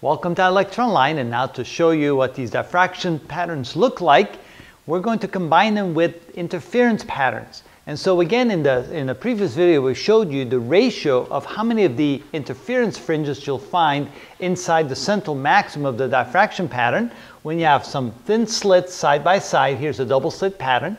Welcome to iLectureOnline and now to show you what these diffraction patterns look like, we're going to combine them with interference patterns. And so again, in the, in the previous video, we showed you the ratio of how many of the interference fringes you'll find inside the central maximum of the diffraction pattern when you have some thin slits side by side. Here's a double slit pattern.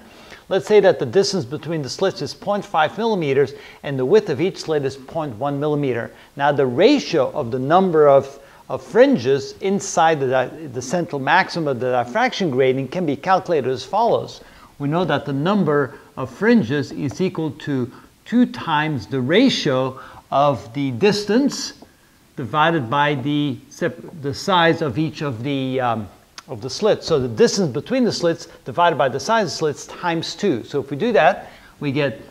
Let's say that the distance between the slits is 0.5 millimeters and the width of each slit is 0.1 millimeter. Now the ratio of the number of, of fringes inside the, the central maximum of the diffraction grating can be calculated as follows. We know that the number of fringes is equal to 2 times the ratio of the distance divided by the, the size of each of the, um, of the slits. So the distance between the slits divided by the size of the slits times 2. So if we do that, we get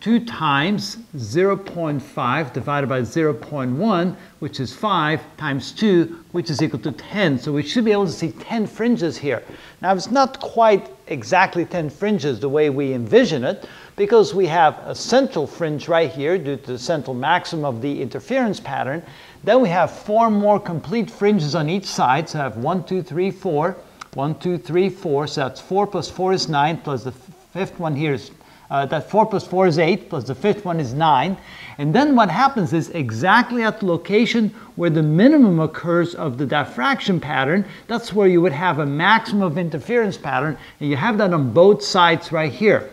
2 times 0.5 divided by 0.1, which is 5, times 2, which is equal to 10. So we should be able to see 10 fringes here. Now it's not quite exactly 10 fringes the way we envision it, because we have a central fringe right here due to the central maximum of the interference pattern. Then we have four more complete fringes on each side. So I have 1, 2, 3, 4. 1, 2, 3, 4. So that's 4 plus 4 is 9, plus the fifth one here is uh, that 4 plus 4 is 8, plus the fifth one is 9. And then what happens is exactly at the location where the minimum occurs of the diffraction pattern, that's where you would have a maximum of interference pattern, and you have that on both sides right here.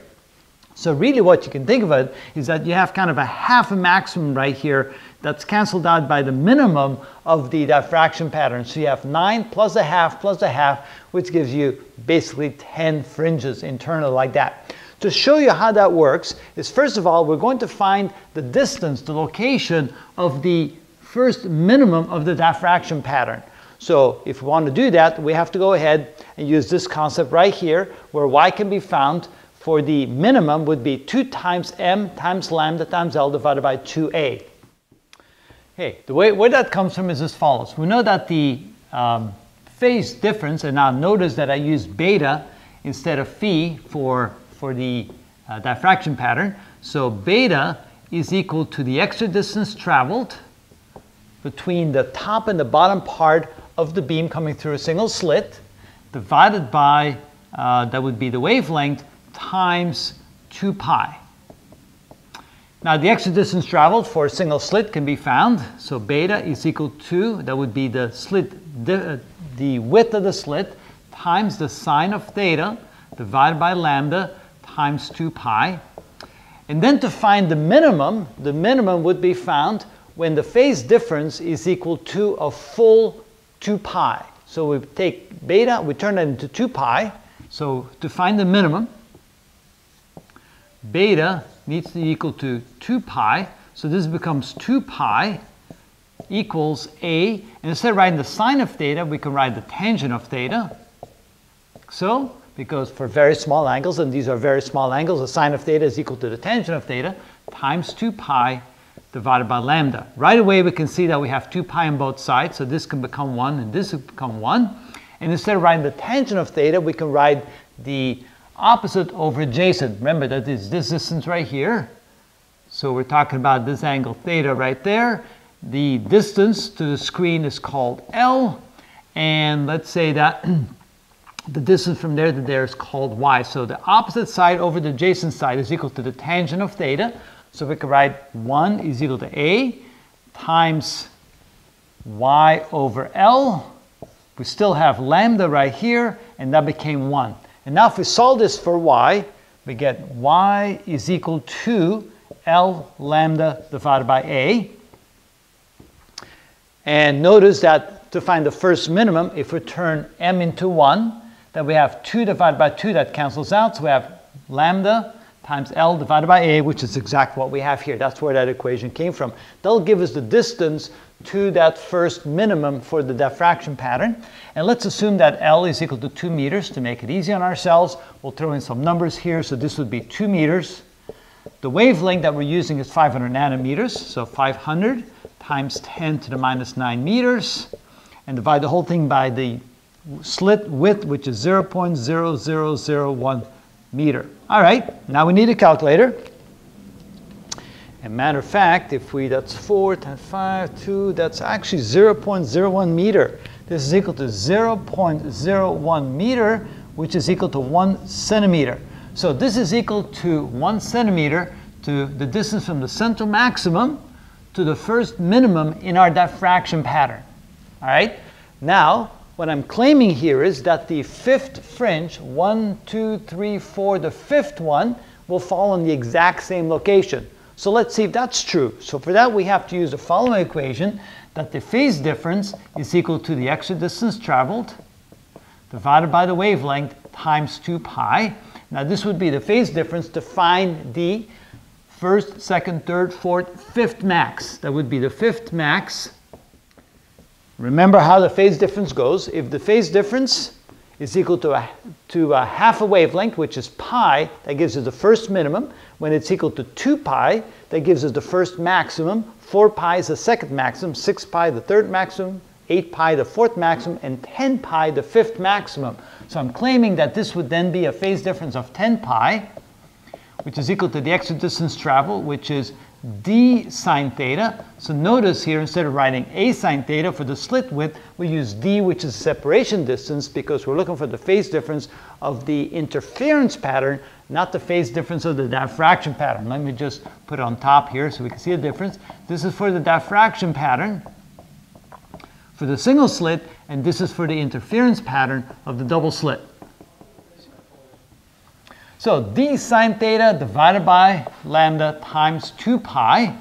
So really what you can think of it is that you have kind of a half a maximum right here that's canceled out by the minimum of the diffraction pattern. So you have 9 plus a half plus a half, which gives you basically 10 fringes internal like that. To show you how that works is first of all, we're going to find the distance, the location of the first minimum of the diffraction pattern. So if we want to do that, we have to go ahead and use this concept right here, where y can be found for the minimum would be 2 times m times lambda times l divided by 2a. Okay, the way where that comes from is as follows. We know that the um, phase difference, and now notice that I use beta instead of phi for for the uh, diffraction pattern. So beta is equal to the extra distance traveled between the top and the bottom part of the beam coming through a single slit divided by, uh, that would be the wavelength, times 2 pi. Now the extra distance traveled for a single slit can be found. So beta is equal to, that would be the slit, the, uh, the width of the slit times the sine of theta divided by lambda times 2 pi. And then to find the minimum, the minimum would be found when the phase difference is equal to a full 2 pi. So we take beta, we turn it into 2 pi. So to find the minimum, beta needs to be equal to 2 pi. So this becomes 2 pi equals a. And instead of writing the sine of theta, we can write the tangent of theta. So because for very small angles, and these are very small angles, the sine of theta is equal to the tangent of theta times 2 pi divided by lambda. Right away we can see that we have 2 pi on both sides, so this can become 1 and this can become 1. And instead of writing the tangent of theta, we can write the opposite over adjacent. Remember that is this distance right here. So we're talking about this angle theta right there. The distance to the screen is called L. And let's say that the distance from there to there is called y. So the opposite side over the adjacent side is equal to the tangent of theta. So we can write 1 is equal to a times y over L. We still have lambda right here, and that became 1. And now if we solve this for y, we get y is equal to L lambda divided by a. And notice that to find the first minimum, if we turn m into 1, that we have 2 divided by 2 that cancels out. So we have lambda times L divided by A, which is exactly what we have here. That's where that equation came from. That'll give us the distance to that first minimum for the diffraction pattern. And let's assume that L is equal to 2 meters to make it easy on ourselves. We'll throw in some numbers here. So this would be 2 meters. The wavelength that we're using is 500 nanometers. So 500 times 10 to the minus 9 meters. And divide the whole thing by the slit width, which is 0.0001 meter. All right, now we need a calculator. And matter of fact, if we, that's 4 times 5, 2, that's actually 0.01 meter. This is equal to 0.01 meter, which is equal to 1 centimeter. So this is equal to 1 centimeter to the distance from the central maximum to the first minimum in our diffraction pattern. All right? Now, what I'm claiming here is that the fifth fringe, one, two, three, four, the fifth one, will fall in the exact same location. So let's see if that's true. So for that, we have to use the following equation, that the phase difference is equal to the extra distance traveled divided by the wavelength times 2 pi. Now this would be the phase difference to find the first, second, third, fourth, fifth max. That would be the fifth max Remember how the phase difference goes. If the phase difference is equal to a, to a half a wavelength, which is pi, that gives us the first minimum. When it's equal to 2 pi, that gives us the first maximum. 4 pi is the second maximum, 6 pi the third maximum, 8 pi the fourth maximum, and 10 pi the fifth maximum. So I'm claiming that this would then be a phase difference of 10 pi, which is equal to the extra distance traveled, which is d sine theta. So notice here, instead of writing a sine theta for the slit width, we use d, which is separation distance, because we're looking for the phase difference of the interference pattern, not the phase difference of the diffraction pattern. Let me just put it on top here so we can see the difference. This is for the diffraction pattern for the single slit, and this is for the interference pattern of the double slit. So d sine theta divided by lambda times 2 pi.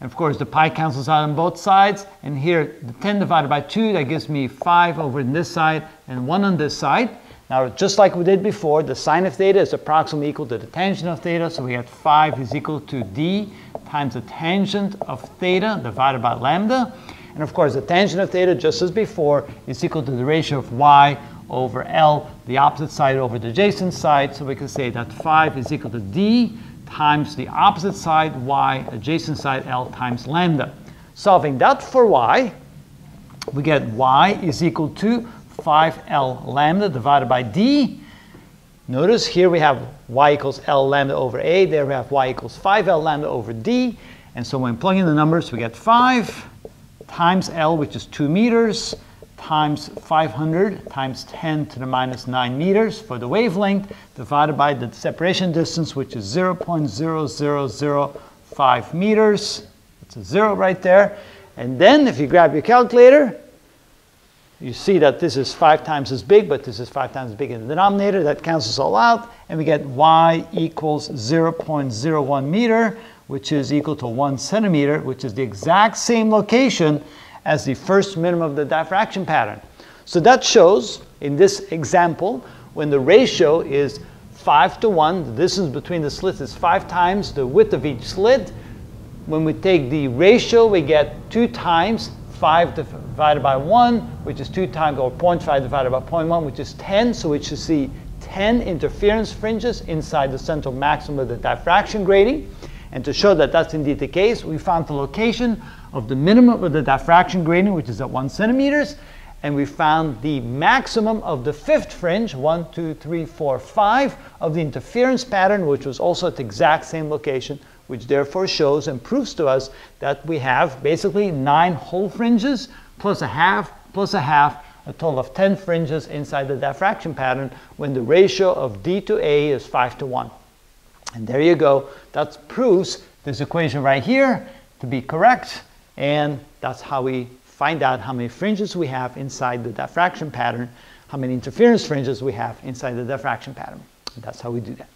And of course, the pi cancels out on both sides. And here, the 10 divided by 2, that gives me 5 over on this side and 1 on this side. Now, just like we did before, the sine of theta is approximately equal to the tangent of theta. So we had 5 is equal to d times the tangent of theta divided by lambda. And of course, the tangent of theta, just as before, is equal to the ratio of y over L, the opposite side over the adjacent side. So we can say that 5 is equal to D times the opposite side, y, adjacent side, L times lambda. Solving that for y, we get y is equal to 5L lambda divided by D. Notice here we have y equals L lambda over A. There we have y equals 5L lambda over D. And so when plugging in the numbers, we get 5 times L, which is 2 meters, times 500 times 10 to the minus 9 meters for the wavelength divided by the separation distance, which is 0.0005 meters. It's a zero right there. And then if you grab your calculator, you see that this is five times as big, but this is five times as big in the denominator. That cancels all out, and we get y equals 0.01 meter, which is equal to one centimeter, which is the exact same location as the first minimum of the diffraction pattern. So that shows, in this example, when the ratio is 5 to 1, the distance between the slits is 5 times the width of each slit. When we take the ratio, we get 2 times 5 divided by 1, which is 2 times, or 0.5 divided by 0.1, which is 10. So we should see 10 interference fringes inside the central maximum of the diffraction grating. And to show that that's indeed the case, we found the location of the minimum of the diffraction grating, which is at one centimeters, and we found the maximum of the fifth fringe, one, two, three, four, five, of the interference pattern, which was also at the exact same location, which therefore shows and proves to us that we have basically nine whole fringes plus a half plus a half, a total of 10 fringes inside the diffraction pattern when the ratio of D to A is 5 to 1. And there you go. That proves this equation right here to be correct. And that's how we find out how many fringes we have inside the diffraction pattern, how many interference fringes we have inside the diffraction pattern. That's how we do that.